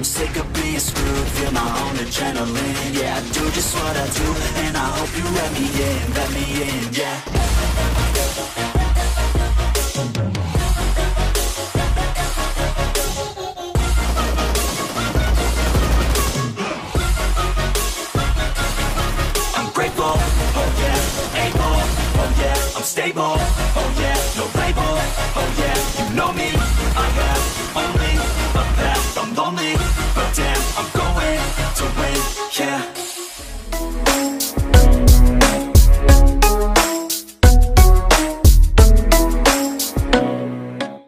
I'm sick of being screwed, feel my own adrenaline, yeah, I do just what I do, and I hope you let me in, let me in, yeah. I'm grateful, oh yeah, able, oh yeah, I'm stable, oh yeah, no label, oh yeah, you know me, yeah.